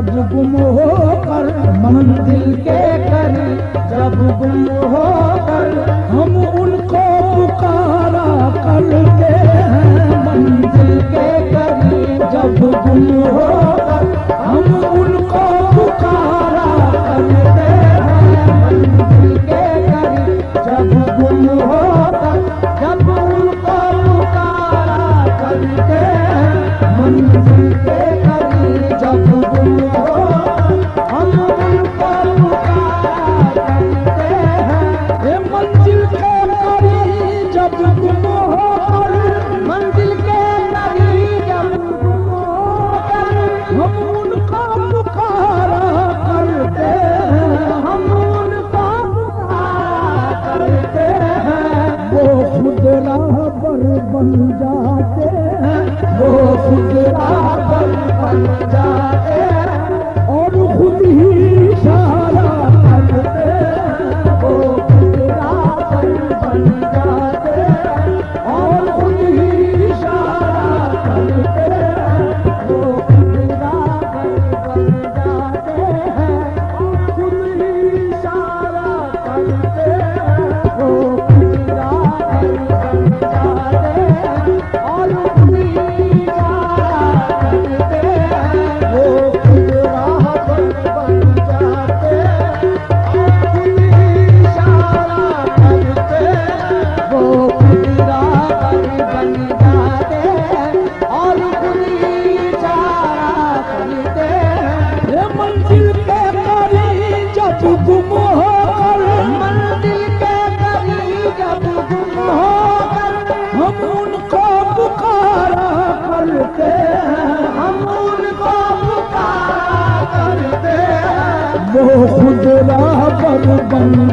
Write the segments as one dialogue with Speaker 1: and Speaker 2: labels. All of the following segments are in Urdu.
Speaker 1: جب گم ہو کر منزل کے کر، جب گم ہو کر، ہم ان کو پکارا کرتے ہیں۔ منزل کے کر، جب گم ہو کر، ہم ان کو پکارا کرتے ہیں۔ منزل کے کر، جب گم ہو کر، جب ان کو پکارا کرتے ہیں۔ منزل বন্ধু Thank you.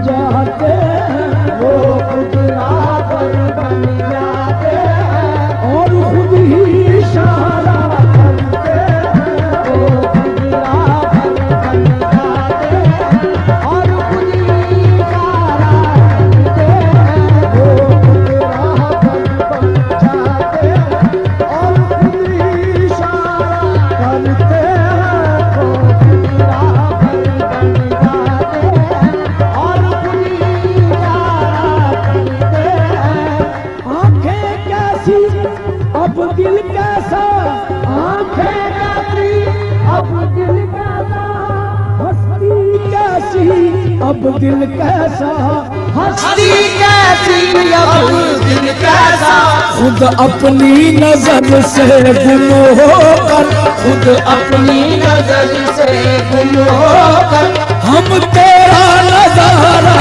Speaker 1: خود اپنی نظر سے گم ہو کر
Speaker 2: خود اپنی نظر سے گم ہو کر
Speaker 1: ہم تیرا نظارہ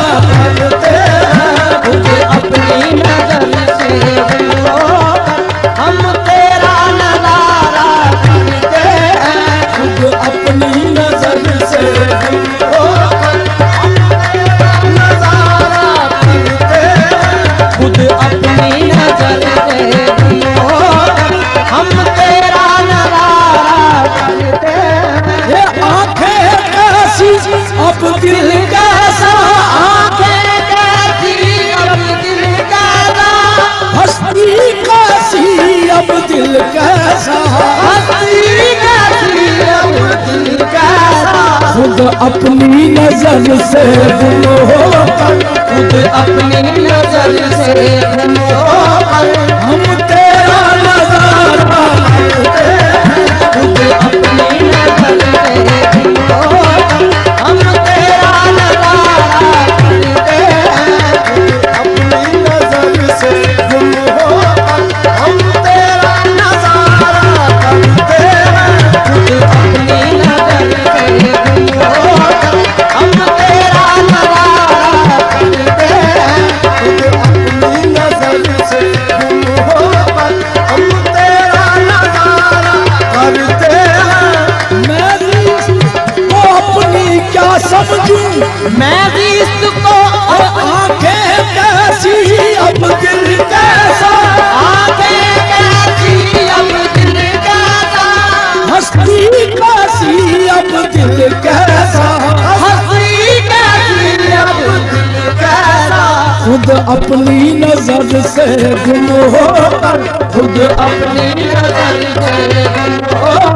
Speaker 2: کرتے خود اپنی نظر اپنی نظر سے خود اپنی نظر سے
Speaker 1: ہم اپنی نظر سے گم
Speaker 2: ہو کر خود اپنی نظر سے گم ہو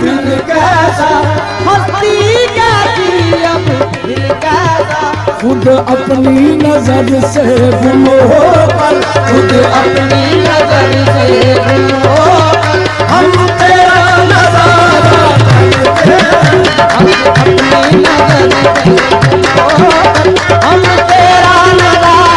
Speaker 1: دل کیسا ہستی کی اب دل کیسا خود اپنی نظر سے گلو پر
Speaker 2: خود اپنی نظر سے گلو
Speaker 1: ہم تیرا نظارہ
Speaker 2: ہم اپنی نظر سے گلو ہم تیرا نظارہ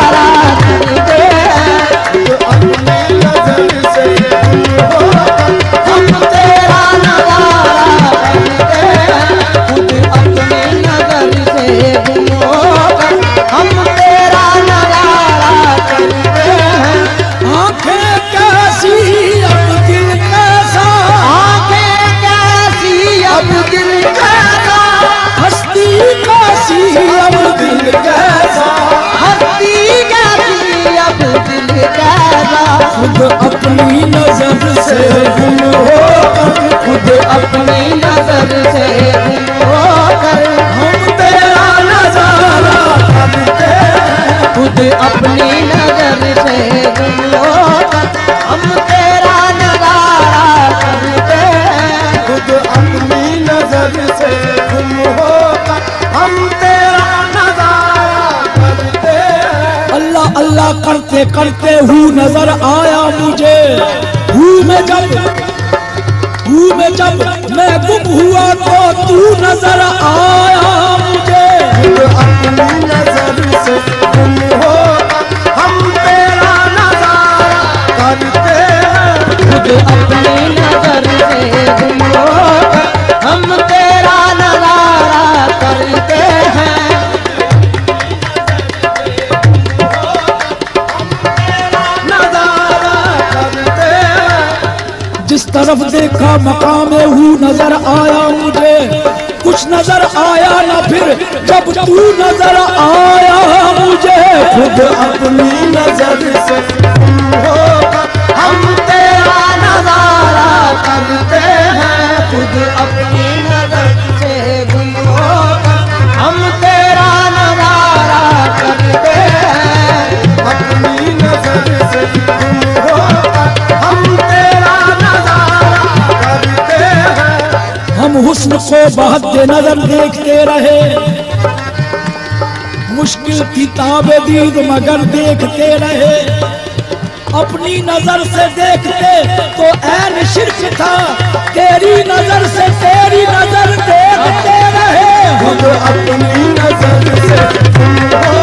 Speaker 2: اپنی نظر سے ہم تیرا نظارہ کرتے خود اپنی نظر سے گم کرتے اللہ اللہ کرتے کرتے ہوں نظر
Speaker 1: آیا مجھے۔ ہوں میں جب ہوں میں جب میں گم ہوا تو تو نظر آیا مجھے۔ اپنی نظر سے گم مقام ہو نظر آیا مجھے۔ کچھ نظر آیا نہ
Speaker 2: پھر،
Speaker 1: جب
Speaker 2: تو نظر آیا مجھے۔ خود اپنی نظر سے۔ بہت نظر دیکھتے رہے۔ مشکل کتاب دید مگر
Speaker 1: دیکھتے رہے۔ اپنی نظر سے دیکھتے تو این شرک تھا۔ تیری نظر سے تیری نظر دیکھتے رہے۔ ہم اپنی
Speaker 2: نظر سے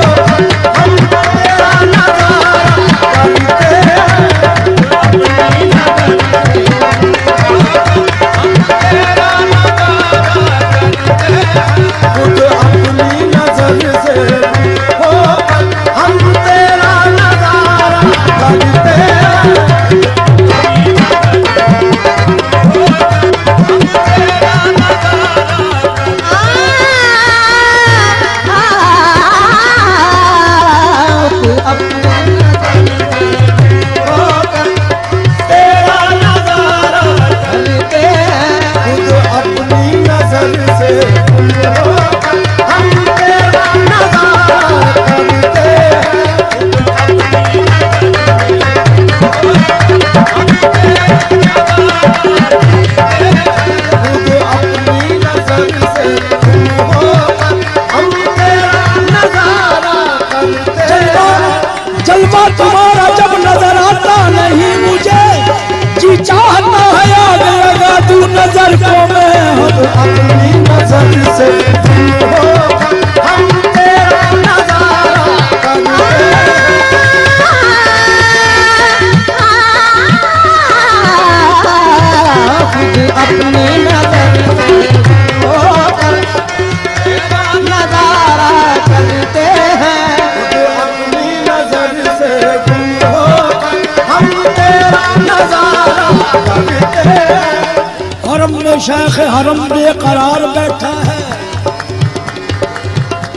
Speaker 2: شیخ حرم بے قرار بیٹھا ہے۔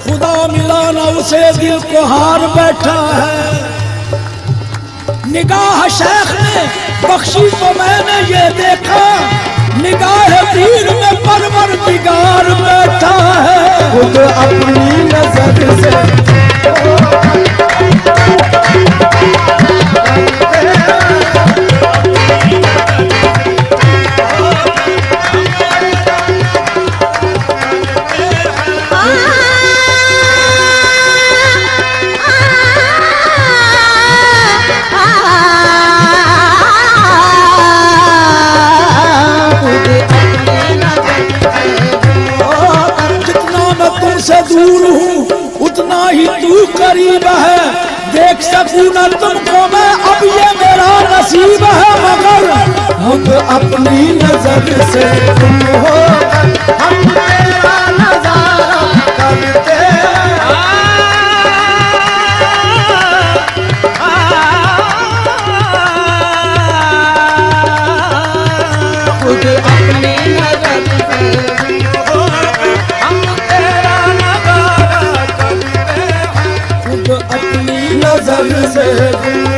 Speaker 2: خدا ملانا اسے دل کو ہار بیٹھا ہے۔ نگاہ شیخ نے بخشی تو میں نے یہ دیکھا۔ نگاہ پیر میں پرور بگار بیٹھا ہے۔
Speaker 1: خود اپنی نظر سے۔
Speaker 2: قریب ہے۔ دیکھ سکوں نہ تم کو میں، اب یہ میرا نصیب ہے، مگر
Speaker 1: ہم اپنی نظر سے تم ہو ہم اپنی نظر سے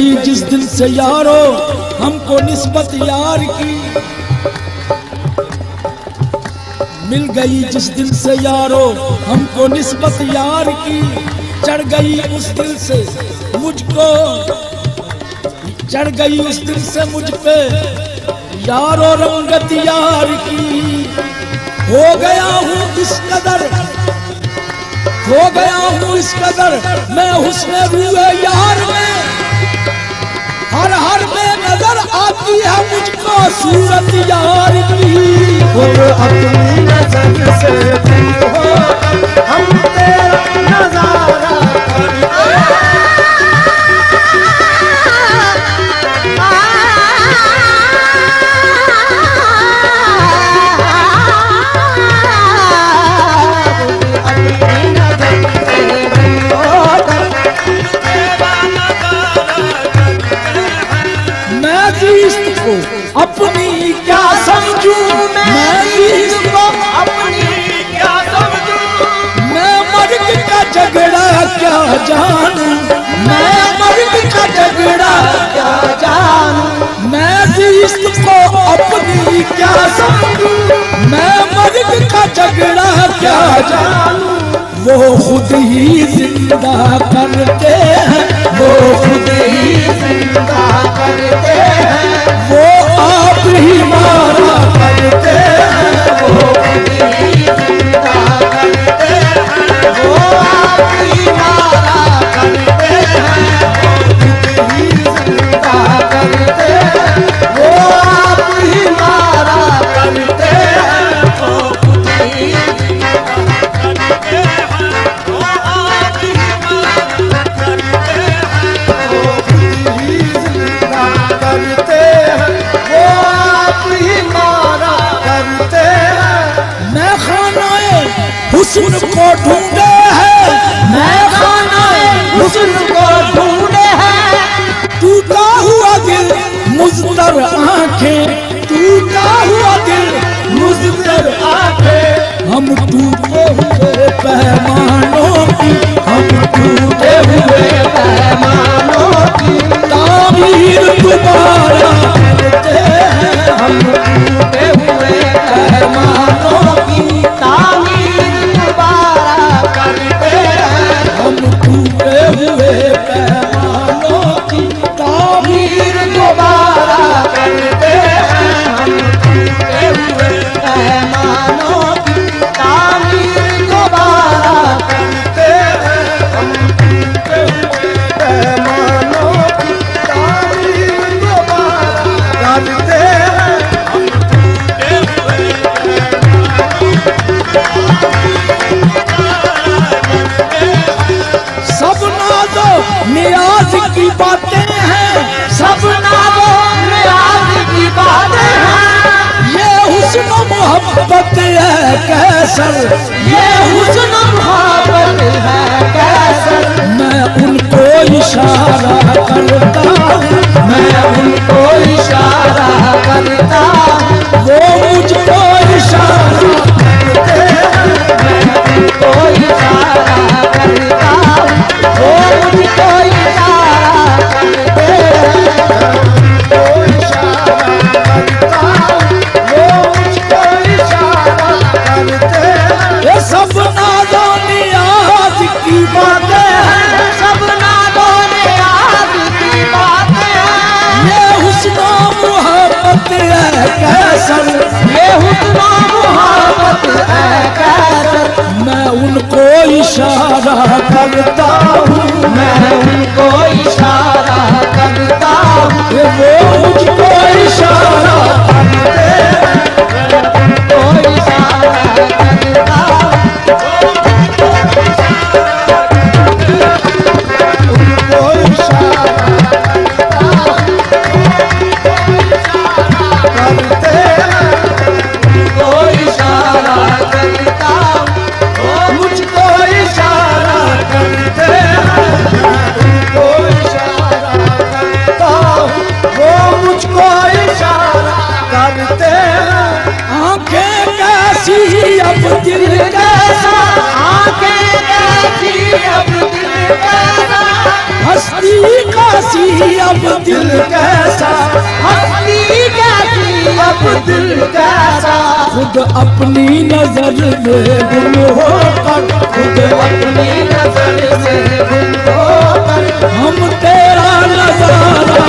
Speaker 2: گئی جس دن سے یارو ہم کو نسبت یار کی۔ مل گئی جس دن سے یارو ہم کو نسبت یار کی۔ چڑھ گئی اس دل سے مجھ کو۔ چڑھ گئی اس دل سے مجھ پہ یارو رنگت یار کی۔ ہو گیا ہوں اس قدر۔ ہو گیا ہوں اس قدر میں حسن روئے یار میں۔ ہر ہر میں نظر آتی ہے مجھ کو صورت یار کی۔
Speaker 1: اور اپنی
Speaker 2: خود ہی زندہ کرتے ہیں۔ وہ خود ہی
Speaker 1: زندہ کرتے
Speaker 2: کیسر یہ
Speaker 1: حسن محبت ہے کیسر میں ان کو اشارہ کرتا میں ان کو اشارہ کرتا وہ کو اشارہ کرتا ہوں۔ میں ان کو اشارہ کرتا ہوں۔ وہ مجھ کو اشارہ کرتے
Speaker 2: کو اشارہ ہستی کاسی کیسا ہستی کیسی دل کیسا خود اپنی نظر سے گل ہو کر خود اپنی نظر سے گم ہو ہم
Speaker 1: تیرا
Speaker 2: نظارہ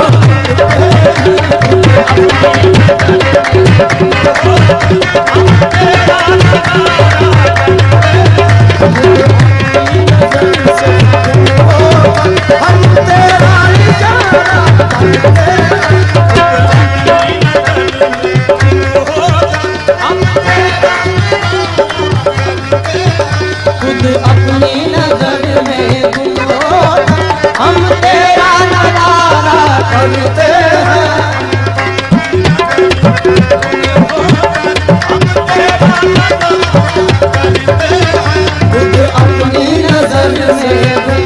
Speaker 2: اپنی نظر
Speaker 1: سے